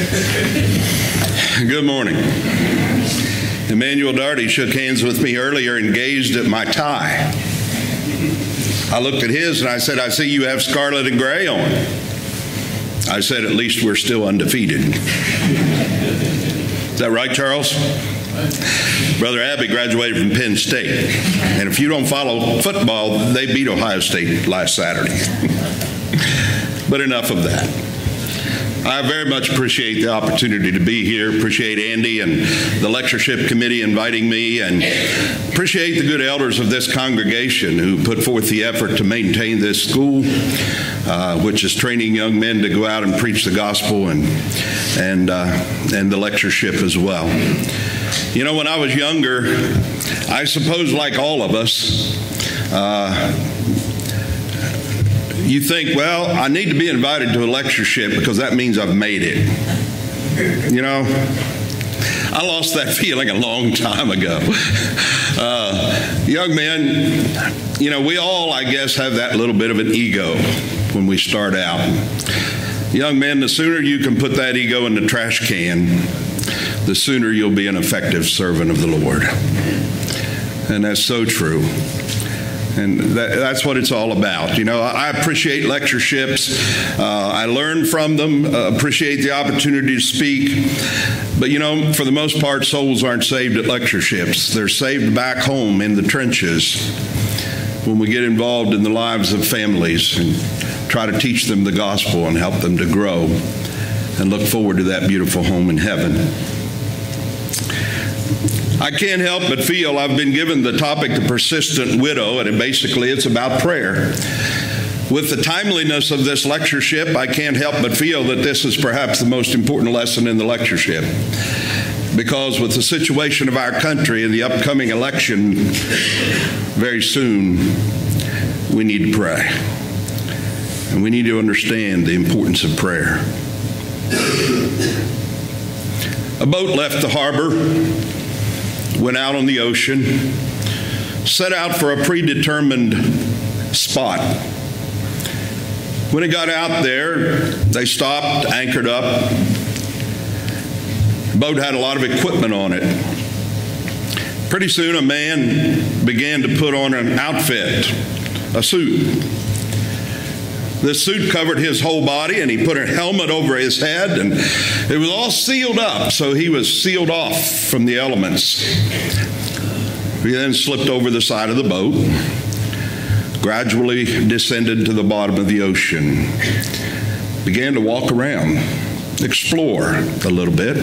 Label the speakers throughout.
Speaker 1: Good morning. Emmanuel Daugherty shook hands with me earlier and gazed at my tie. I looked at his and I said, I see you have scarlet and gray on. I said, at least we're still undefeated. Is that right, Charles? Brother Abbey graduated from Penn State. And if you don't follow football, they beat Ohio State last Saturday. but enough of that. I very much appreciate the opportunity to be here. Appreciate Andy and the lectureship committee inviting me, and appreciate the good elders of this congregation who put forth the effort to maintain this school, uh, which is training young men to go out and preach the gospel and and uh, and the lectureship as well. You know, when I was younger, I suppose like all of us. Uh, you think, well, I need to be invited to a lectureship because that means I've made it. You know, I lost that feeling a long time ago. Uh, young men, you know, we all, I guess, have that little bit of an ego when we start out. Young men, the sooner you can put that ego in the trash can, the sooner you'll be an effective servant of the Lord. And that's so true. And that, that's what it's all about. You know, I appreciate lectureships. Uh, I learn from them, uh, appreciate the opportunity to speak. But, you know, for the most part, souls aren't saved at lectureships. They're saved back home in the trenches when we get involved in the lives of families and try to teach them the gospel and help them to grow and look forward to that beautiful home in heaven. I can't help but feel I've been given the topic the persistent widow, and basically it's about prayer. With the timeliness of this lectureship, I can't help but feel that this is perhaps the most important lesson in the lectureship. Because with the situation of our country and the upcoming election very soon, we need to pray. And we need to understand the importance of prayer. A boat left the harbor went out on the ocean, set out for a predetermined spot. When it got out there, they stopped, anchored up. Boat had a lot of equipment on it. Pretty soon, a man began to put on an outfit, a suit. The suit covered his whole body, and he put a helmet over his head, and it was all sealed up, so he was sealed off from the elements. He then slipped over the side of the boat, gradually descended to the bottom of the ocean, began to walk around, explore a little bit.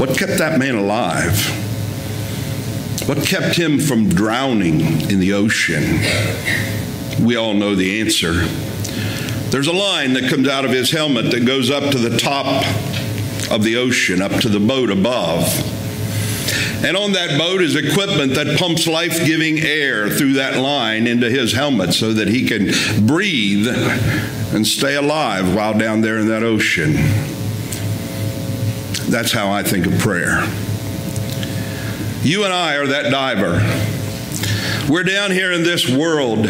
Speaker 1: What kept that man alive? What kept him from drowning in the ocean? We all know the answer. There's a line that comes out of his helmet that goes up to the top of the ocean, up to the boat above. And on that boat is equipment that pumps life giving air through that line into his helmet so that he can breathe and stay alive while down there in that ocean. That's how I think of prayer. You and I are that diver. We're down here in this world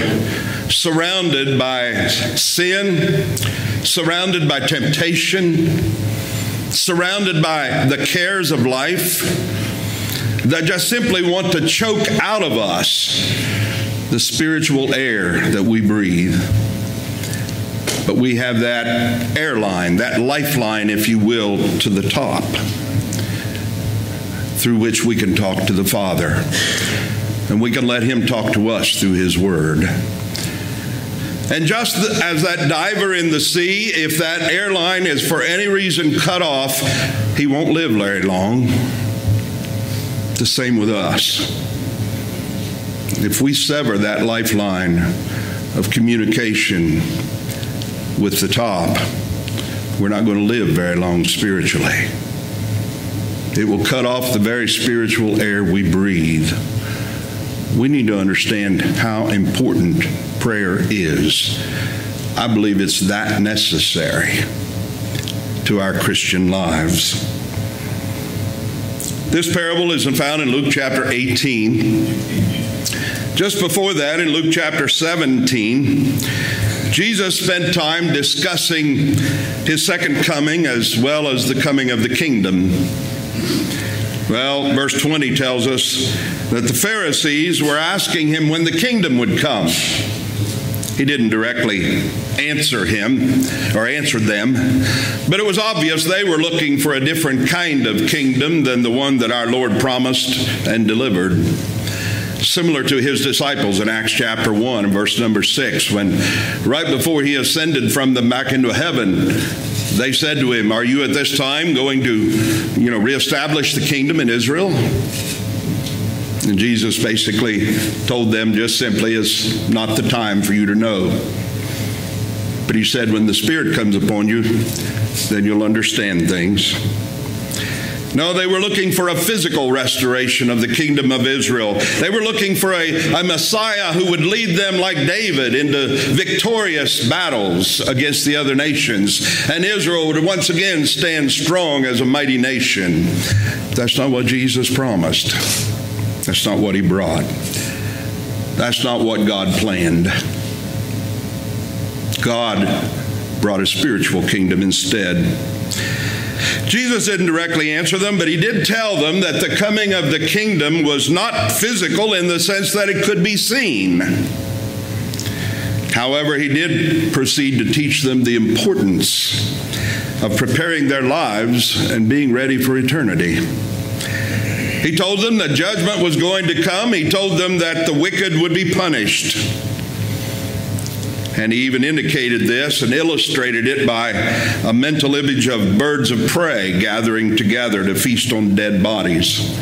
Speaker 1: surrounded by sin, surrounded by temptation, surrounded by the cares of life that just simply want to choke out of us the spiritual air that we breathe. But we have that airline, that lifeline, if you will, to the top through which we can talk to the Father. And we can let Him talk to us through His Word. And just as that diver in the sea, if that airline is for any reason cut off, he won't live very long. The same with us. If we sever that lifeline of communication with the top, we're not going to live very long spiritually. It will cut off the very spiritual air we breathe. We need to understand how important prayer is. I believe it's that necessary to our Christian lives. This parable is found in Luke chapter 18. Just before that, in Luke chapter 17, Jesus spent time discussing his second coming as well as the coming of the kingdom. Well, verse 20 tells us that the Pharisees were asking him when the kingdom would come. He didn't directly answer him or answer them, but it was obvious they were looking for a different kind of kingdom than the one that our Lord promised and delivered similar to his disciples in Acts chapter 1 verse number 6, when right before he ascended from them back into heaven, they said to him, Are you at this time going to, you know, reestablish the kingdom in Israel? And Jesus basically told them just simply, It's not the time for you to know. But he said, When the Spirit comes upon you, then you'll understand things. No, they were looking for a physical restoration of the kingdom of Israel. They were looking for a, a Messiah who would lead them like David into victorious battles against the other nations. And Israel would once again stand strong as a mighty nation. That's not what Jesus promised. That's not what he brought. That's not what God planned. God brought a spiritual kingdom instead. Jesus didn't directly answer them, but he did tell them that the coming of the kingdom was not physical in the sense that it could be seen. However, he did proceed to teach them the importance of preparing their lives and being ready for eternity. He told them that judgment was going to come. He told them that the wicked would be punished. And he even indicated this and illustrated it by a mental image of birds of prey gathering together to feast on dead bodies.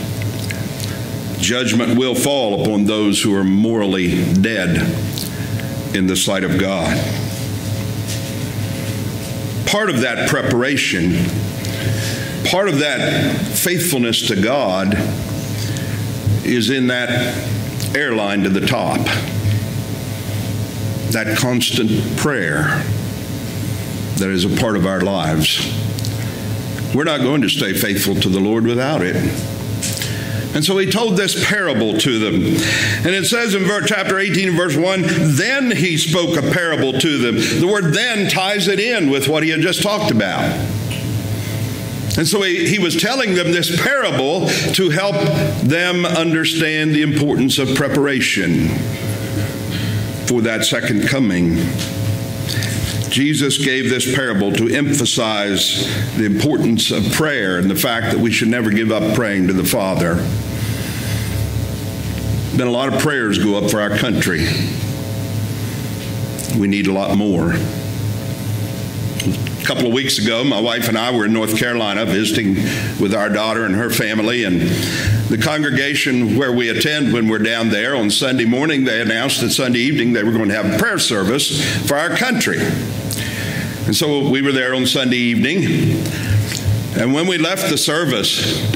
Speaker 1: Judgment will fall upon those who are morally dead in the sight of God. Part of that preparation, part of that faithfulness to God is in that airline to the top that constant prayer that is a part of our lives. We're not going to stay faithful to the Lord without it. And so he told this parable to them. And it says in verse, chapter 18, verse 1, then he spoke a parable to them. The word then ties it in with what he had just talked about. And so he, he was telling them this parable to help them understand the importance of preparation for that second coming. Jesus gave this parable to emphasize the importance of prayer and the fact that we should never give up praying to the Father. Been a lot of prayers go up for our country. We need a lot more. A couple of weeks ago, my wife and I were in North Carolina visiting with our daughter and her family, and the congregation where we attend when we're down there on Sunday morning, they announced that Sunday evening they were going to have a prayer service for our country. And so we were there on Sunday evening. And when we left the service,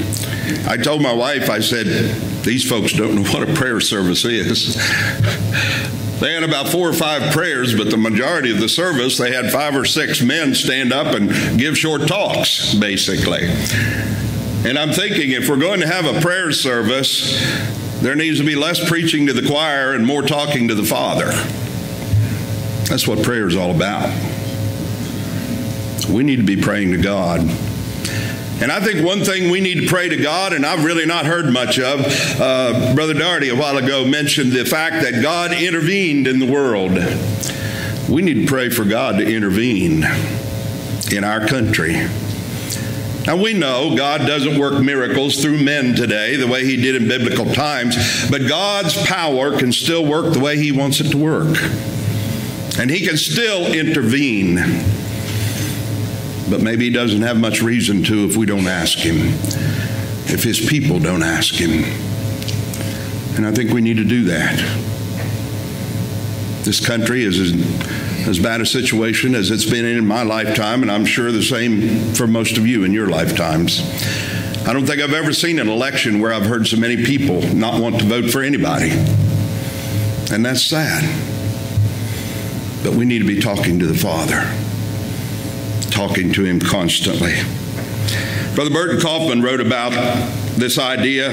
Speaker 1: I told my wife, I said, These folks don't know what a prayer service is. They had about four or five prayers, but the majority of the service, they had five or six men stand up and give short talks, basically. And I'm thinking if we're going to have a prayer service, there needs to be less preaching to the choir and more talking to the Father. That's what prayer is all about. We need to be praying to God. And I think one thing we need to pray to God, and I've really not heard much of, uh, Brother Daugherty a while ago mentioned the fact that God intervened in the world. We need to pray for God to intervene in our country. Now we know God doesn't work miracles through men today the way he did in biblical times, but God's power can still work the way he wants it to work. And he can still intervene. But maybe he doesn't have much reason to if we don't ask him, if his people don't ask him. And I think we need to do that. This country is as bad a situation as it's been in my lifetime, and I'm sure the same for most of you in your lifetimes. I don't think I've ever seen an election where I've heard so many people not want to vote for anybody. And that's sad. But we need to be talking to the Father, talking to Him constantly. Brother Burton Coffman wrote about this idea.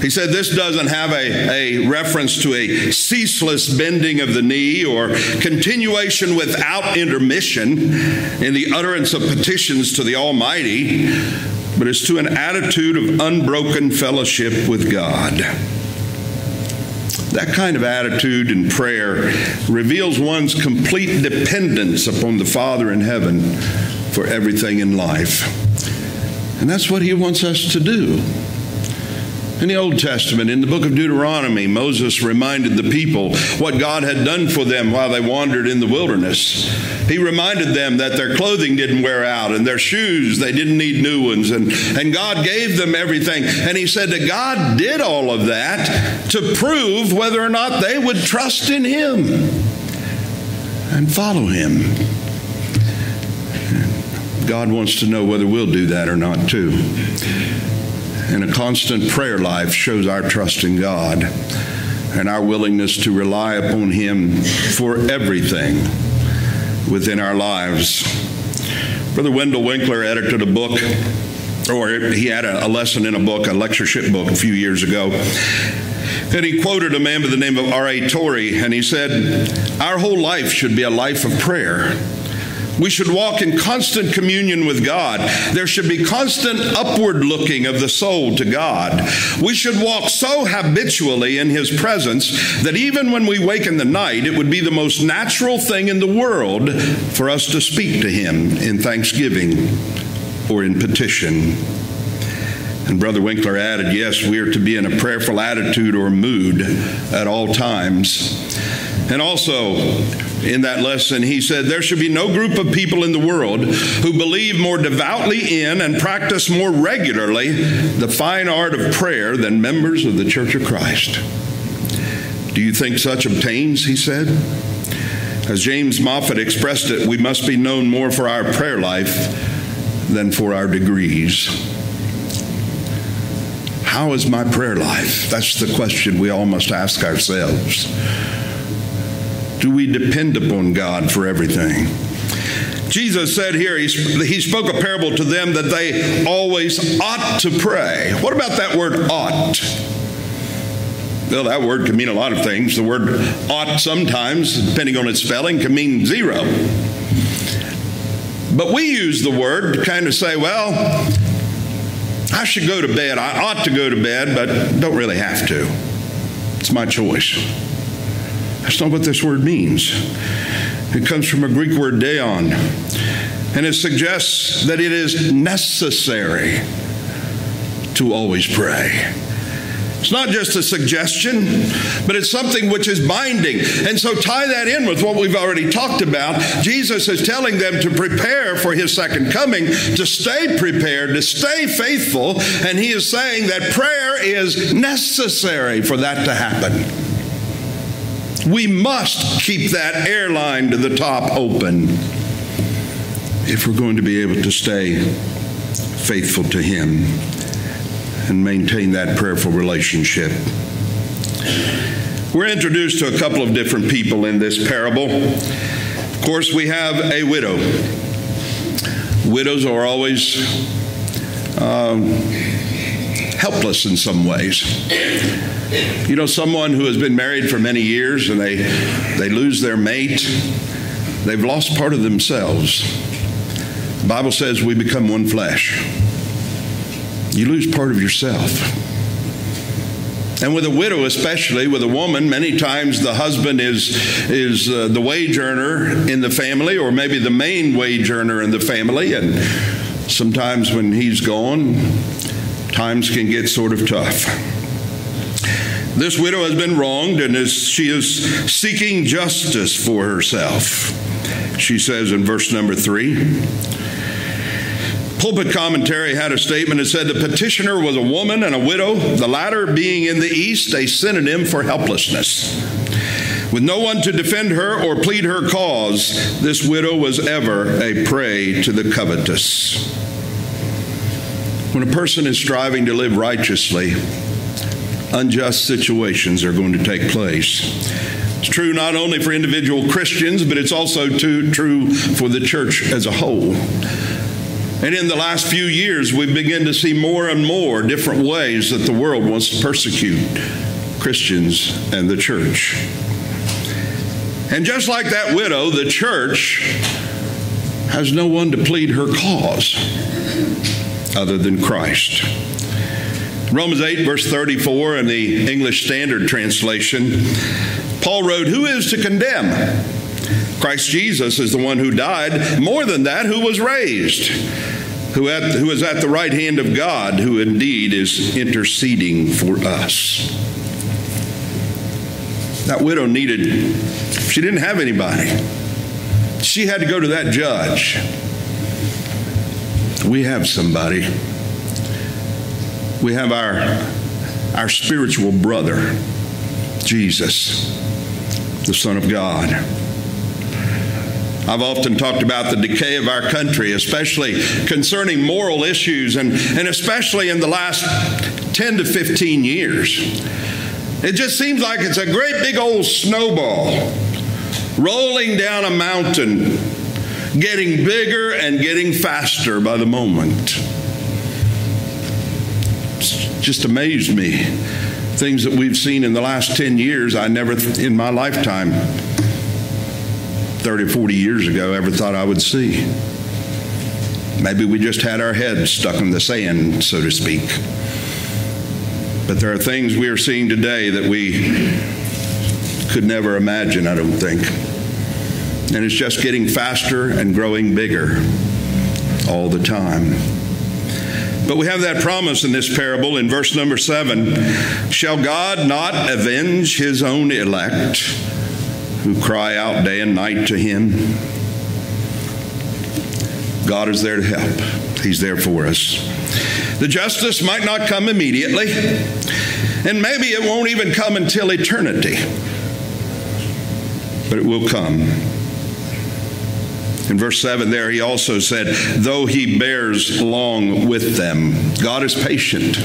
Speaker 1: He said this doesn't have a, a reference to a ceaseless bending of the knee or continuation without intermission in the utterance of petitions to the Almighty, but it's to an attitude of unbroken fellowship with God. That kind of attitude and prayer reveals one's complete dependence upon the Father in heaven for everything in life. And that's what he wants us to do. In the Old Testament, in the book of Deuteronomy, Moses reminded the people what God had done for them while they wandered in the wilderness. He reminded them that their clothing didn't wear out and their shoes, they didn't need new ones. And, and God gave them everything. And he said that God did all of that to prove whether or not they would trust in Him and follow Him. God wants to know whether we'll do that or not, too and a constant prayer life shows our trust in God and our willingness to rely upon Him for everything within our lives. Brother Wendell Winkler edited a book, or he had a, lesson in a book, a lectureship book, a few years ago. And he quoted a man by the name of R.A. Torrey, and he said, Our whole life should be a life of prayer. We should walk in constant communion with God. There should be constant upward looking of the soul to God. We should walk so habitually in His presence that even when we wake in the night, it would be the most natural thing in the world for us to speak to Him in thanksgiving or in petition. And Brother Winkler added, yes, we are to be in a prayerful attitude or mood at all times. And also, in that lesson, he said, There should be no group of people in the world who believe more devoutly in and practice more regularly the fine art of prayer than members of the Church of Christ. Do you think such obtains? He said. As James Moffatt expressed it, we must be known more for our prayer life than for our degrees. How is my prayer life? That's the question we all must ask ourselves. Do we depend upon God for everything? Jesus said here, he, he spoke a parable to them that they always ought to pray. What about that word ought? Well, that word can mean a lot of things. The word ought sometimes, depending on its spelling, can mean zero. But we use the word to kind of say, well, I should go to bed. I ought to go to bed, but don't really have to. It's my choice. That's not what this word means. It comes from a Greek word, deon, and it suggests that it is necessary to always pray. It's not just a suggestion, but it's something which is binding. And so tie that in with what we've already talked about. Jesus is telling them to prepare for his second coming, to stay prepared, to stay faithful. And he is saying that prayer is necessary for that to happen. We must keep that airline to the top open if we're going to be able to stay faithful to Him and maintain that prayerful relationship. We're introduced to a couple of different people in this parable. Of course, we have a widow. Widows are always um, helpless in some ways. You know, someone who has been married for many years and they, they lose their mate, they've lost part of themselves. The Bible says we become one flesh. You lose part of yourself. And with a widow, especially with a woman, many times the husband is, is uh, the wage earner in the family, or maybe the main wage earner in the family. And sometimes when he's gone, times can get sort of tough. This widow has been wronged and is, she is seeking justice for herself. She says in verse number three. Pulpit commentary had a statement that said the petitioner was a woman and a widow, the latter being in the East a synonym for helplessness. With no one to defend her or plead her cause, this widow was ever a prey to the covetous. When a person is striving to live righteously, unjust situations are going to take place. It's true not only for individual Christians, but it's also too, true for the church as a whole. And in the last few years, we begin to see more and more different ways that the world wants to persecute Christians and the church. And just like that widow, the church has no one to plead her cause other than Christ. Romans 8, verse 34 in the English Standard Translation, Paul wrote, Who is to condemn? Christ Jesus is the one who died, more than that, who was raised, who, at, who is at the right hand of God, who indeed is interceding for us. That widow needed, she didn't have anybody. She had to go to that judge. We have somebody. We have our, our spiritual brother, Jesus, the Son of God. I've often talked about the decay of our country, especially concerning moral issues, and, and especially in the last 10 to 15 years. It just seems like it's a great big old snowball rolling down a mountain, getting bigger and getting faster by the moment. It's just amazed me. Things that we've seen in the last 10 years, I never in my lifetime 30 or 40 years ago ever thought I would see. Maybe we just had our heads stuck in the sand, so to speak. But there are things we are seeing today that we could never imagine, I don't think. And it's just getting faster and growing bigger all the time. But we have that promise in this parable in verse number seven Shall God not avenge his own elect? who cry out day and night to Him. God is there to help, He's there for us. The justice might not come immediately, and maybe it won't even come until eternity, but it will come. In verse 7 there, he also said, though he bears long with them, God is patient.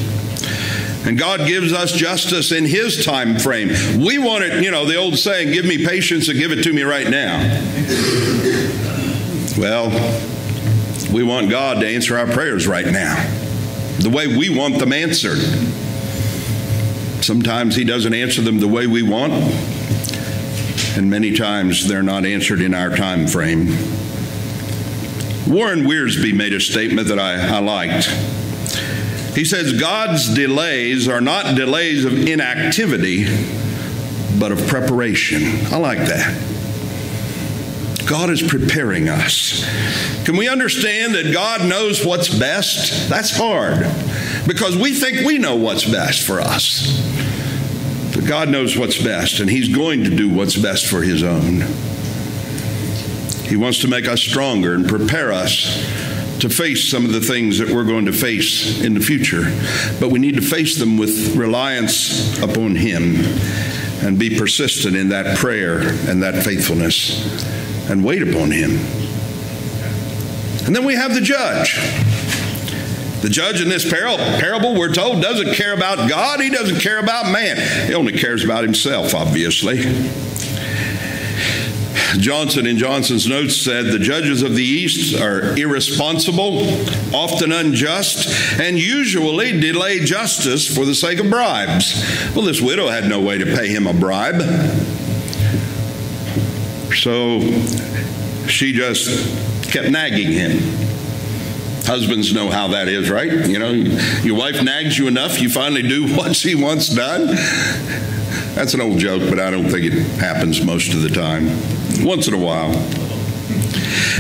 Speaker 1: And God gives us justice in His time frame. We want it, you know, the old saying, give me patience and give it to me right now. Well, we want God to answer our prayers right now, the way we want them answered. Sometimes He doesn't answer them the way we want, and many times they're not answered in our time frame. Warren Wiersbe made a statement that I, I liked. He says God's delays are not delays of inactivity, but of preparation. I like that. God is preparing us. Can we understand that God knows what's best? That's hard because we think we know what's best for us. But God knows what's best, and He's going to do what's best for His own. He wants to make us stronger and prepare us to face some of the things that we're going to face in the future. But we need to face them with reliance upon Him and be persistent in that prayer and that faithfulness and wait upon Him. And then we have the judge. The judge in this parable, we're told, doesn't care about God. He doesn't care about man. He only cares about himself, obviously. Johnson in Johnson's notes said the judges of the East are irresponsible, often unjust, and usually delay justice for the sake of bribes. Well, this widow had no way to pay him a bribe. So she just kept nagging him. Husbands know how that is, right? You know, your wife nags you enough, you finally do what she wants done. That's an old joke, but I don't think it happens most of the time once in a while.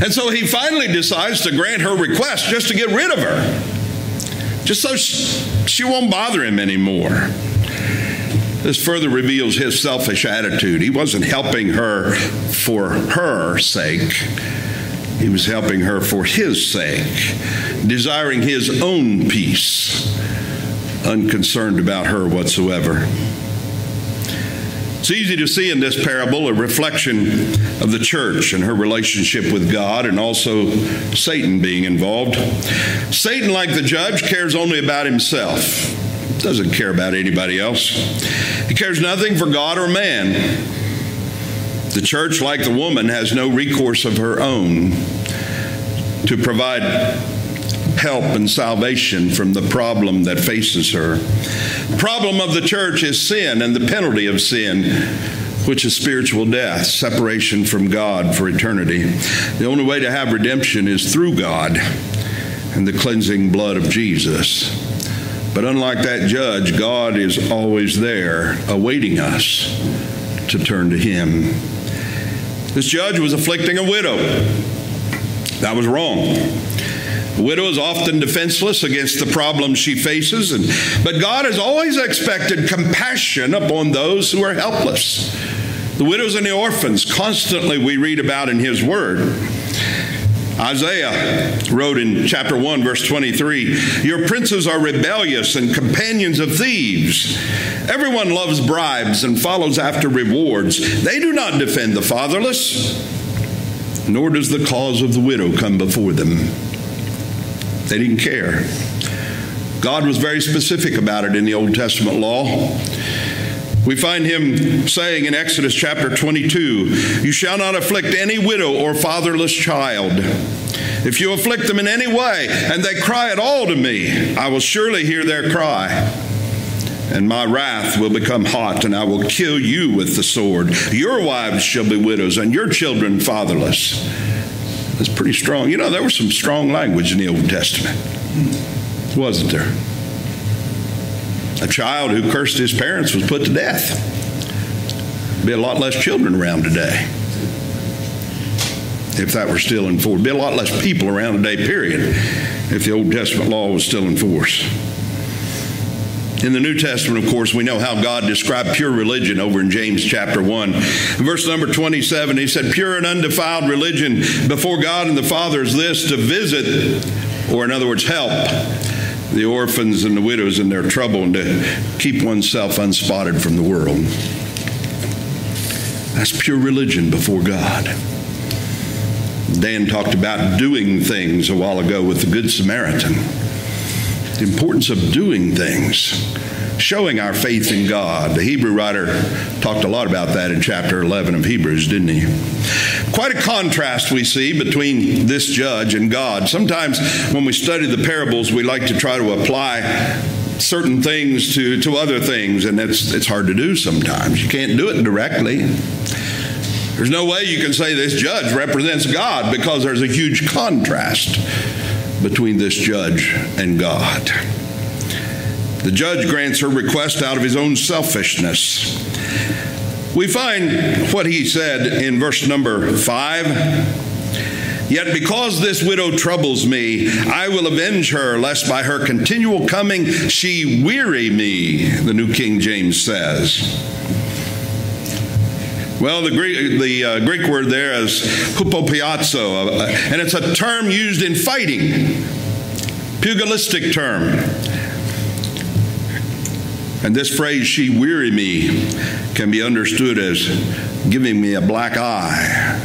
Speaker 1: And so he finally decides to grant her request just to get rid of her, just so she won't bother him anymore. This further reveals his selfish attitude. He wasn't helping her for her sake, he was helping her for his sake, desiring his own peace, unconcerned about her whatsoever. It's easy to see in this parable a reflection of the church and her relationship with God and also Satan being involved. Satan, like the judge, cares only about himself, doesn't care about anybody else. He cares nothing for God or man. The church, like the woman, has no recourse of her own to provide help and salvation from the problem that faces her. Problem of the church is sin and the penalty of sin, which is spiritual death, separation from God for eternity. The only way to have redemption is through God and the cleansing blood of Jesus. But unlike that judge, God is always there awaiting us to turn to Him. This judge was afflicting a widow. That was wrong. A widow is often defenseless against the problems she faces, and, but God has always expected compassion upon those who are helpless. The widows and the orphans, constantly we read about in His Word. Isaiah wrote in chapter 1, verse 23 Your princes are rebellious and companions of thieves. Everyone loves bribes and follows after rewards. They do not defend the fatherless nor does the cause of the widow come before them. They didn't care. God was very specific about it in the Old Testament law. We find him saying in Exodus chapter 22 You shall not afflict any widow or fatherless child. If you afflict them in any way, and they cry at all to me, I will surely hear their cry and my wrath will become hot, and I will kill you with the sword. Your wives shall be widows, and your children fatherless. That's pretty strong. You know, there was some strong language in the Old Testament, wasn't there? A child who cursed his parents was put to death. Be a lot less children around today. If that were still in force, be a lot less people around today, period, if the Old Testament law was still in force. In the New Testament, of course, we know how God described pure religion over in James chapter 1. In verse number 27, he said, Pure and undefiled religion before God and the Father is this to visit, or in other words, help the orphans and the widows in their trouble and to keep oneself unspotted from the world. That's pure religion before God. Dan talked about doing things a while ago with the Good Samaritan the importance of doing things, showing our faith in God. The Hebrew writer talked a lot about that in chapter 11 of Hebrews, didn't he? Quite a contrast we see between this judge and God. Sometimes when we study the parables, we like to try to apply certain things to, to other things, and it's, it's hard to do sometimes. You can't do it directly. There's no way you can say this judge represents God because there's a huge contrast between this judge and God. The judge grants her request out of his own selfishness. We find what he said in verse number five. Yet because this widow troubles me, I will avenge her, lest by her continual coming she weary me, the New King James says. Well, the Greek, the, uh, Greek word there is hupopiazo, uh, and it's a term used in fighting, pugilistic term. And this phrase, she weary me, can be understood as giving me a black eye,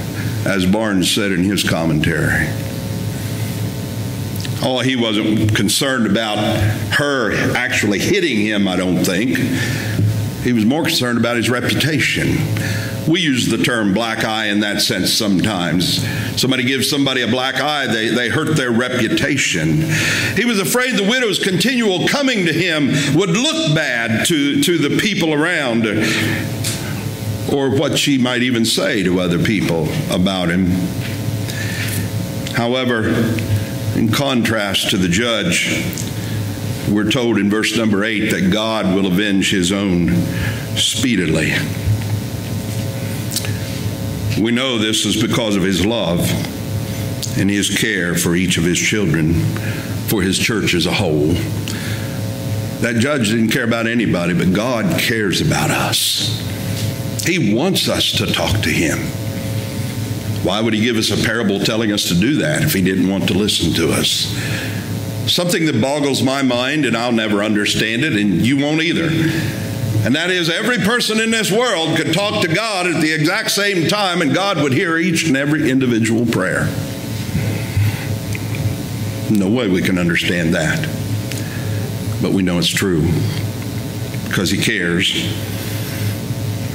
Speaker 1: as Barnes said in his commentary. Oh, he wasn't concerned about her actually hitting him, I don't think. He was more concerned about his reputation. We use the term black eye in that sense sometimes. Somebody gives somebody a black eye, they, they hurt their reputation. He was afraid the widow's continual coming to him would look bad to, to the people around, or what she might even say to other people about him. However, in contrast to the judge, we're told in verse number eight that God will avenge his own speedily. We know this is because of his love and his care for each of his children, for his church as a whole. That judge didn't care about anybody, but God cares about us. He wants us to talk to him. Why would he give us a parable telling us to do that if he didn't want to listen to us? Something that boggles my mind, and I'll never understand it, and you won't either. And that is, every person in this world could talk to God at the exact same time, and God would hear each and every individual prayer. No way we can understand that. But we know it's true because He cares.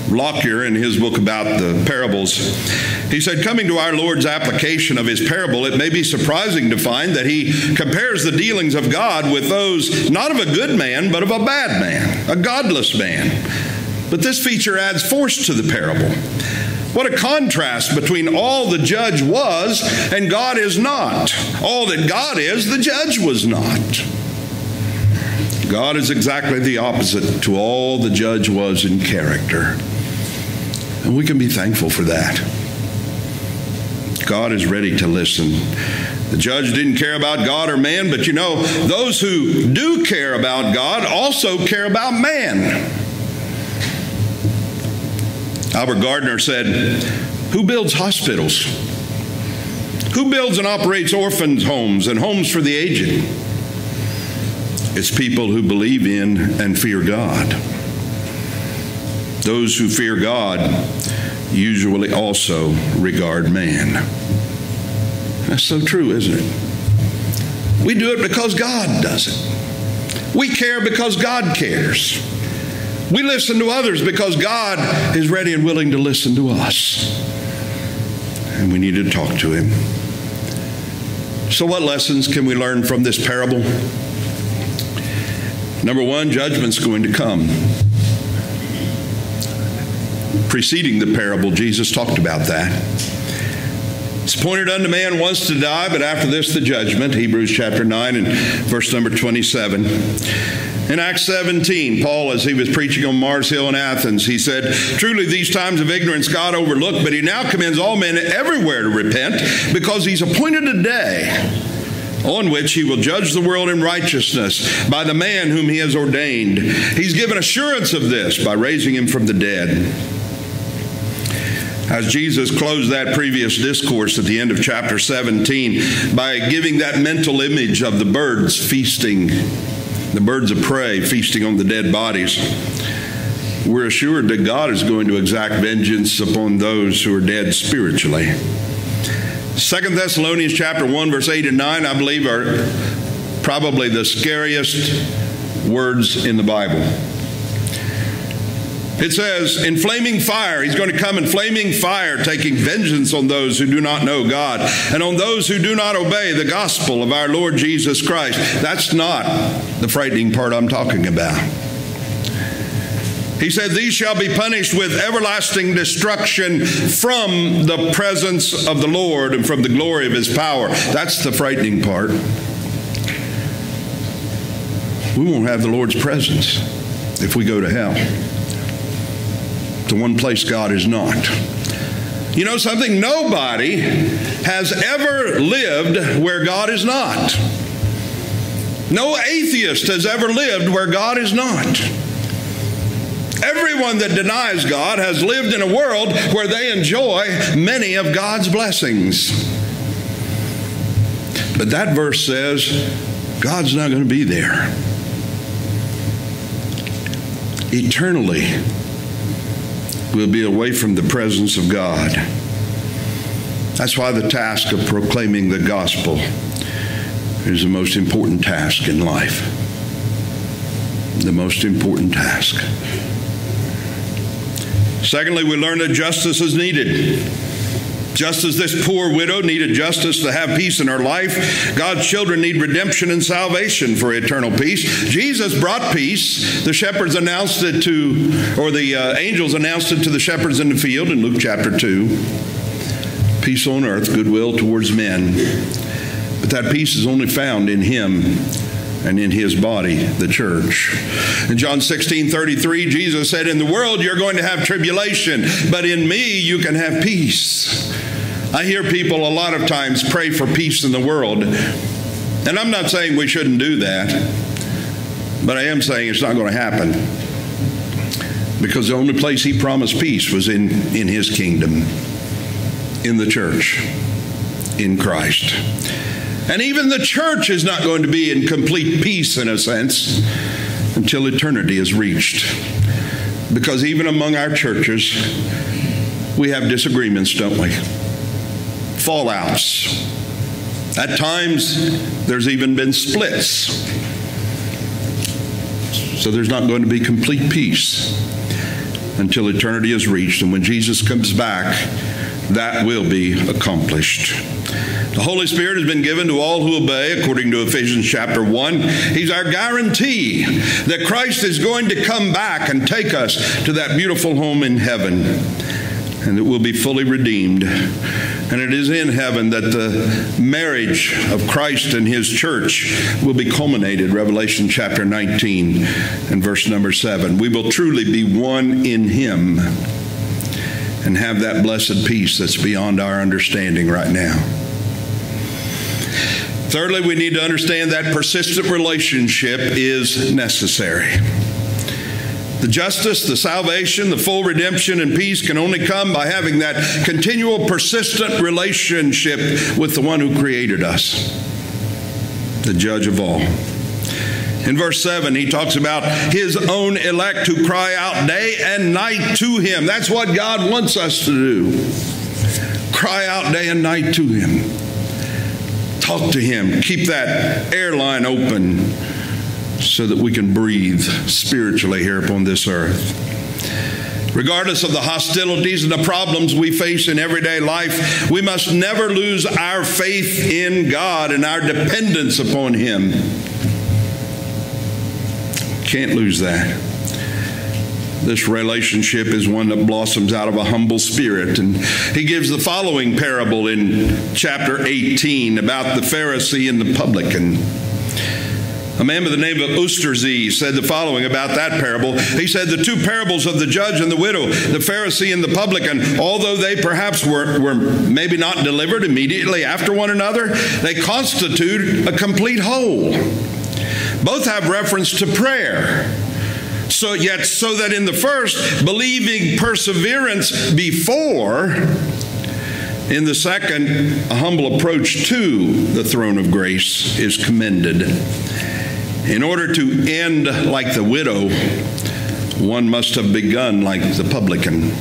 Speaker 1: Lockyer, in his book about the parables, he said, Coming to our Lord's application of his parable, it may be surprising to find that he compares the dealings of God with those not of a good man, but of a bad man, a godless man. But this feature adds force to the parable. What a contrast between all the judge was and God is not. All that God is, the judge was not. God is exactly the opposite to all the judge was in character. And we can be thankful for that. God is ready to listen. The judge didn't care about God or man, but you know, those who do care about God also care about man. Albert Gardner said, Who builds hospitals? Who builds and operates orphans' homes and homes for the aged? It's people who believe in and fear God. Those who fear God usually also regard man. That's so true, isn't it? We do it because God does it. We care because God cares. We listen to others because God is ready and willing to listen to us. And we need to talk to Him. So, what lessons can we learn from this parable? Number one, judgment's going to come. Preceding the parable, Jesus talked about that. It's pointed unto man once to die, but after this the judgment. Hebrews chapter 9 and verse number 27. In Acts 17, Paul, as he was preaching on Mars Hill in Athens, he said, Truly, these times of ignorance God overlooked, but he now commends all men everywhere to repent because he's appointed a day on which he will judge the world in righteousness by the man whom he has ordained. He's given assurance of this by raising him from the dead. As Jesus closed that previous discourse at the end of chapter 17 by giving that mental image of the birds feasting, the birds of prey feasting on the dead bodies, we're assured that God is going to exact vengeance upon those who are dead spiritually. Second Thessalonians chapter 1 verse 8 and 9 I believe are probably the scariest words in the Bible. It says, in flaming fire, he's going to come in flaming fire, taking vengeance on those who do not know God and on those who do not obey the gospel of our Lord Jesus Christ. That's not the frightening part I'm talking about. He said, These shall be punished with everlasting destruction from the presence of the Lord and from the glory of his power. That's the frightening part. We won't have the Lord's presence if we go to hell. The one place God is not. You know something? Nobody has ever lived where God is not. No atheist has ever lived where God is not. Everyone that denies God has lived in a world where they enjoy many of God's blessings. But that verse says God's not going to be there. Eternally, we'll be away from the presence of God. That's why the task of proclaiming the gospel is the most important task in life. The most important task. Secondly, we learn that justice is needed. Just as this poor widow needed justice to have peace in her life, God's children need redemption and salvation for eternal peace. Jesus brought peace. The shepherds announced it to, or the uh, angels announced it to the shepherds in the field in Luke chapter 2. Peace on earth, goodwill towards men. But that peace is only found in Him and in his body, the church. In John 16 33, Jesus said, In the world you're going to have tribulation, but in me you can have peace. I hear people a lot of times pray for peace in the world. And I'm not saying we shouldn't do that, but I am saying it's not going to happen. Because the only place he promised peace was in, in his kingdom, in the church, in Christ. And even the church is not going to be in complete peace, in a sense, until eternity is reached. Because even among our churches, we have disagreements, don't we? Fallouts. At times, there's even been splits. So there's not going to be complete peace. until eternity is reached. And when Jesus comes back, that will be accomplished. The Holy Spirit has been given to all who obey, according to Ephesians chapter 1. He's our guarantee that Christ is going to come back and take us to that beautiful home in heaven and that we'll be fully redeemed. And it is in heaven that the marriage of Christ and his church will be culminated, Revelation chapter 19 and verse number 7. We will truly be one in him and have that blessed peace that's beyond our understanding right now. Thirdly, we need to understand that persistent relationship is necessary. The justice, the salvation, the full redemption, and peace can only come by having that continual, persistent relationship with the one who created us, the judge of all. In verse 7, he talks about his own elect who cry out day and night to him. That's what God wants us to do. Cry out day and night to him. Talk to him. Keep that airline open so that we can breathe spiritually here upon this earth. Regardless of the hostilities and the problems we face in everyday life, we must never lose our faith in God and our dependence upon Him. Can't lose that. This relationship is one that blossoms out of a humble spirit. And he gives the following parable in chapter 18 about the Pharisee and the publican. A man by the name of Oosterzee said the following about that parable. He said, The two parables of the judge and the widow, the Pharisee and the publican, although they perhaps were, were maybe not delivered immediately after one another, they constitute a complete whole. Both have reference to prayer. So yet so that in the first believing perseverance before in the second a humble approach to the throne of grace is commended. In order to end like the widow, one must have begun like the publican.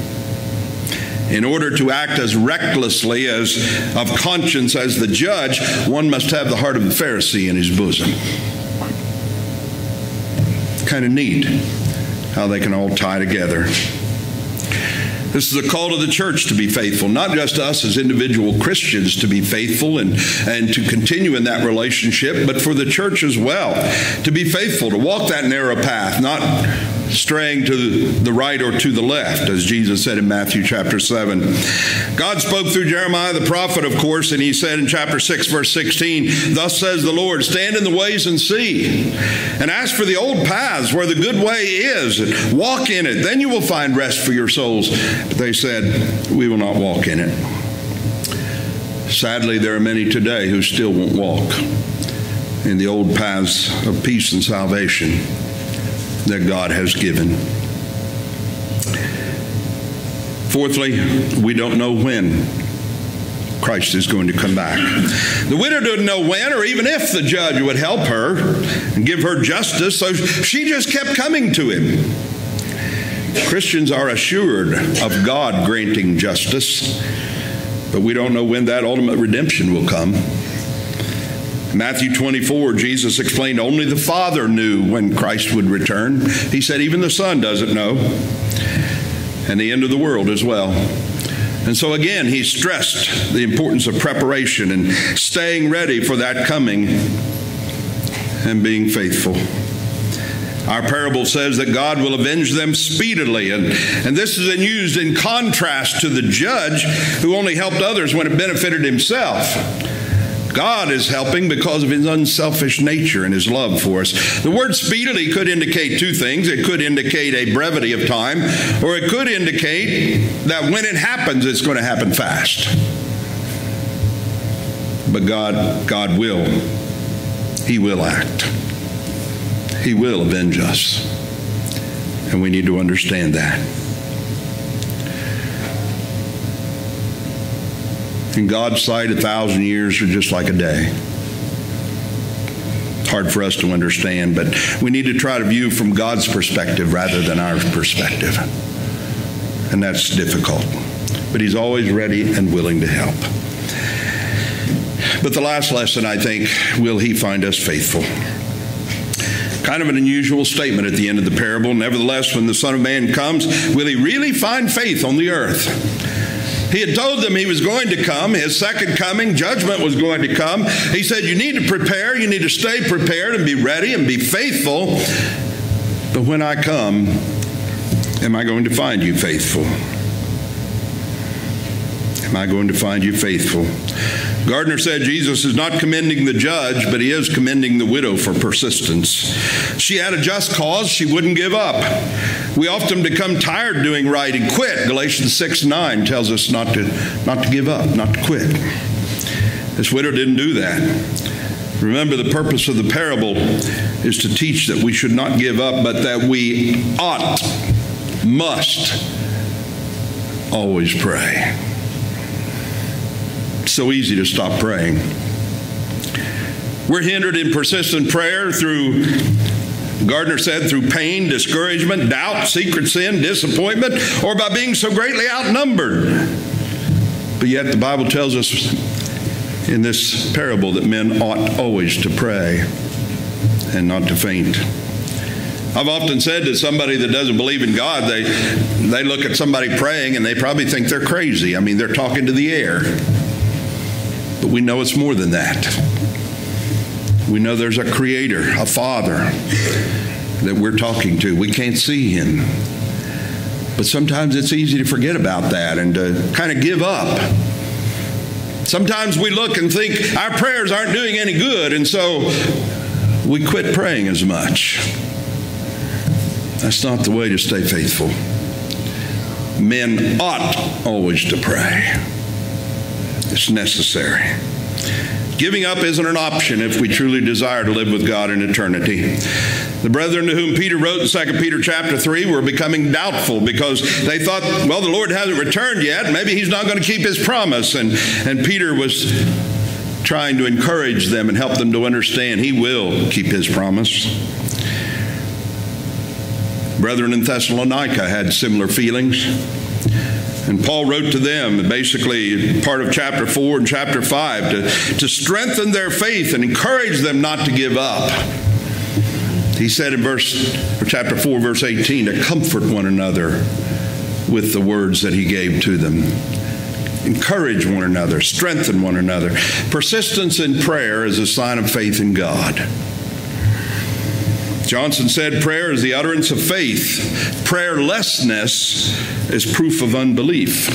Speaker 1: In order to act as recklessly as of conscience as the judge, one must have the heart of the Pharisee in his bosom kind of neat how they can all tie together. This is a call to the church to be faithful, not just us as individual Christians to be faithful and, and to continue in that relationship, but for the church as well to be faithful, to walk that narrow path, not straying to the right or to the left, as Jesus said in Matthew chapter 7. God spoke through Jeremiah the prophet, of course, and he said in chapter 6, verse 16, Thus says the Lord, stand in the ways and see, and ask for the old paths where the good way is, walk in it. Then you will find rest for your souls. But they said, We will not walk in it. Sadly, there are many today who still won't walk in the old paths of peace and salvation that God has given. Fourthly, we don't know when Christ is going to come back. The widow didn't know when or even if the judge would help her and give her justice, so she just kept coming to him. Christians are assured of God granting justice, but we don't know when that ultimate redemption will come. Matthew 24, Jesus explained only the Father knew when Christ would return. He said, even the Son doesn't know, and the end of the world as well. And so again, he stressed the importance of preparation and staying ready for that coming and being faithful. Our parable says that God will avenge them speedily. And, and this is then used in contrast to the judge who only helped others when it benefited himself. God is helping because of his unselfish nature and his love for us. The word speedily could indicate two things. It could indicate a brevity of time, or it could indicate that when it happens, it's going to happen fast. But God, God will. He will act. He will avenge us. And we need to understand that. In God's sight, a thousand years are just like a day. Hard for us to understand, but we need to try to view from God's perspective rather than our perspective. And that's difficult. But He's always ready and willing to help. But the last lesson, I think, will He find us faithful? Kind of an unusual statement at the end of the parable. Nevertheless, when the Son of Man comes, will he really find faith on the earth? He had told them he was going to come, his second coming, judgment was going to come. He said, You need to prepare, you need to stay prepared and be ready and be faithful. But when I come, am I going to find you faithful? Am I going to find you faithful? Gardner said Jesus is not commending the judge, but he is commending the widow for persistence. She had a just cause, she wouldn't give up. We often become tired doing right and quit. Galatians 6 9 tells us not to, not to give up, not to quit. This widow didn't do that. Remember, the purpose of the parable is to teach that we should not give up, but that we ought, must always pray so easy to stop praying. We're hindered in persistent prayer through, Gardner said, through pain, discouragement, doubt, secret sin, disappointment, or by being so greatly outnumbered. But yet the Bible tells us in this parable that men ought always to pray and not to faint. I've often said to somebody that doesn't believe in God, they, they look at somebody praying and they probably think they're crazy. I mean, they're talking to the air. But we know it's more than that. We know there's a creator, a father that we're talking to. We can't see him. But sometimes it's easy to forget about that and to kind of give up. Sometimes we look and think our prayers aren't doing any good, and so we quit praying as much. That's not the way to stay faithful. Men ought always to pray. It's necessary. Giving up isn't an option if we truly desire to live with God in eternity. The brethren to whom Peter wrote in 2 Peter chapter 3 were becoming doubtful because they thought, well, the Lord hasn't returned yet. Maybe he's not going to keep his promise. And, and Peter was trying to encourage them and help them to understand he will keep his promise. Brethren in Thessalonica had similar feelings. And Paul wrote to them, basically part of chapter 4 and chapter 5, to, to strengthen their faith and encourage them not to give up. He said in verse chapter 4, verse 18, to comfort one another with the words that he gave to them. Encourage one another, strengthen one another. Persistence in prayer is a sign of faith in God. Johnson said prayer is the utterance of faith. Prayerlessness is proof of unbelief.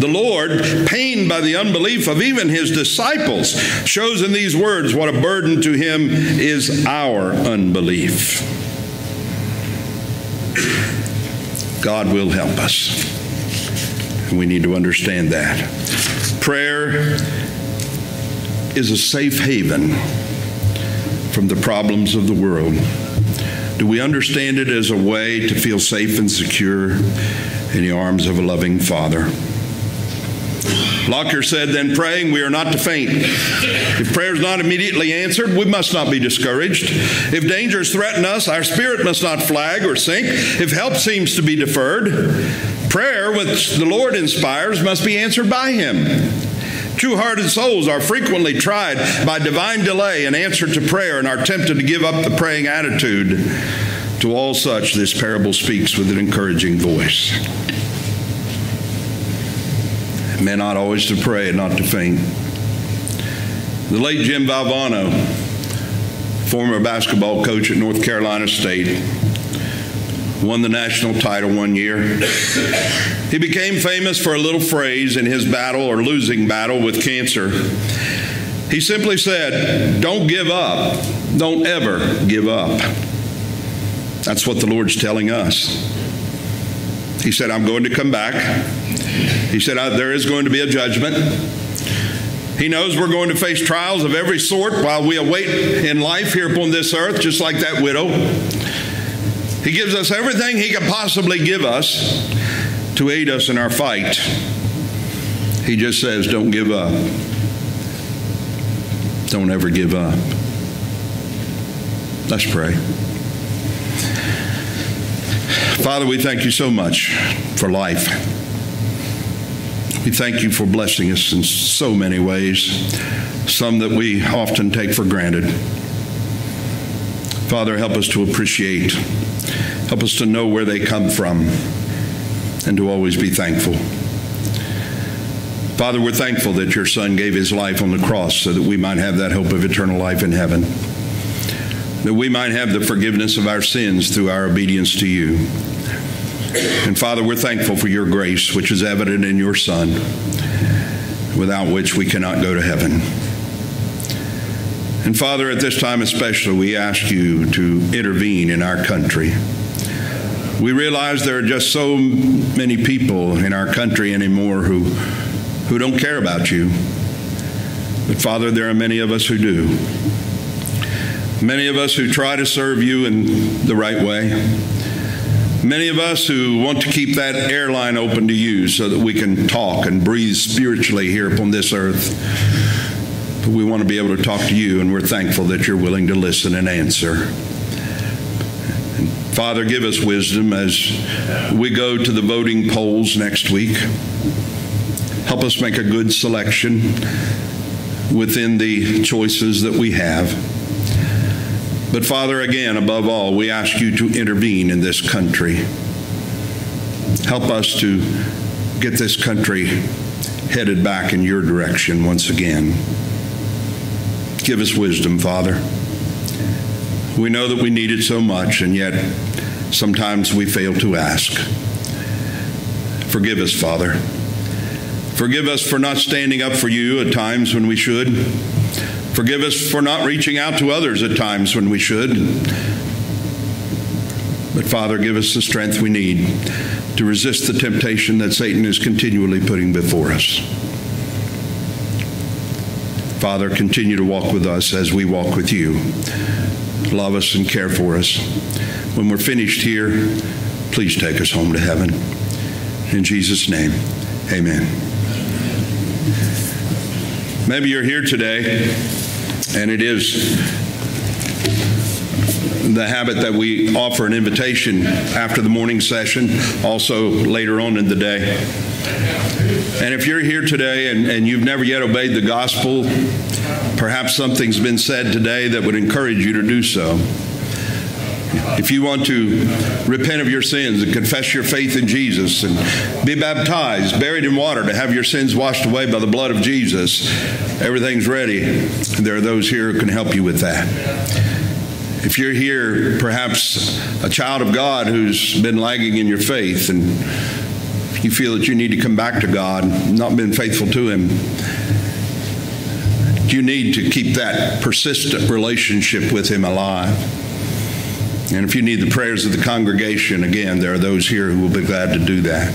Speaker 1: The Lord, pained by the unbelief of even his disciples, shows in these words what a burden to him is our unbelief. God will help us. We need to understand that. Prayer is a safe haven from the problems of the world? Do we understand it as a way to feel safe and secure in the arms of a loving Father? Lockyer said, then praying, we are not to faint. If prayer is not immediately answered, we must not be discouraged. If dangers threaten us, our spirit must not flag or sink. If help seems to be deferred, prayer, which the Lord inspires, must be answered by Him. True hearted souls are frequently tried by divine delay in answer to prayer and are tempted to give up the praying attitude. To all such, this parable speaks with an encouraging voice. Men ought always to pray and not to faint. The late Jim Valvano, former basketball coach at North Carolina State, won the national title one year. He became famous for a little phrase in his battle or losing battle with cancer. He simply said, Don't give up. Don't ever give up. That's what the Lord's telling us. He said, I'm going to come back. He said, There is going to be a judgment. He knows we're going to face trials of every sort while we await in life here upon this earth, just like that widow. He gives us everything He can possibly give us to aid us in our fight. He just says, don't give up. Don't ever give up. Let's pray. Father, we thank you so much for life. We thank you for blessing us in so many ways, some that we often take for granted. Father, help us to appreciate, help us to know where they come from, and to always be thankful. Father, we're thankful that your Son gave his life on the cross so that we might have that hope of eternal life in heaven, that we might have the forgiveness of our sins through our obedience to you. And Father, we're thankful for your grace, which is evident in your Son, without which we cannot go to heaven. And Father, at this time especially, we ask you to intervene in our country. We realize there are just so many people in our country anymore who who don't care about you. But Father, there are many of us who do. Many of us who try to serve you in the right way. Many of us who want to keep that airline open to you so that we can talk and breathe spiritually here upon this earth. We want to be able to talk to you, and we're thankful that you're willing to listen and answer. Father, give us wisdom as we go to the voting polls next week. Help us make a good selection within the choices that we have. But Father, again, above all, we ask you to intervene in this country. Help us to get this country headed back in your direction once again. Give us wisdom, Father. We know that we need it so much, and yet sometimes we fail to ask. Forgive us, Father. Forgive us for not standing up for you at times when we should. Forgive us for not reaching out to others at times when we should. But Father, give us the strength we need to resist the temptation that Satan is continually putting before us. Father, continue to walk with us as we walk with you. Love us and care for us. When we're finished here, please take us home to heaven. In Jesus' name, amen. Maybe you're here today, and it is the habit that we offer an invitation after the morning session, also later on in the day. And if you're here today and, and you've never yet obeyed the gospel, perhaps something's been said today that would encourage you to do so. If you want to repent of your sins and confess your faith in Jesus and be baptized, buried in water to have your sins washed away by the blood of Jesus, everything's ready. There are those here who can help you with that. If you're here, perhaps a child of God who's been lagging in your faith and you feel that you need to come back to God, not been faithful to Him, you need to keep that persistent relationship with Him alive. And if you need the prayers of the congregation, again, there are those here who will be glad to do that.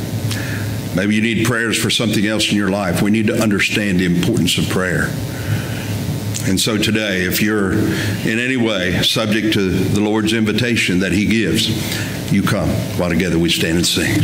Speaker 1: Maybe you need prayers for something else in your life. We need to understand the importance of prayer. And so today, if you're in any way subject to the Lord's invitation that He gives, you come while together we stand and sing.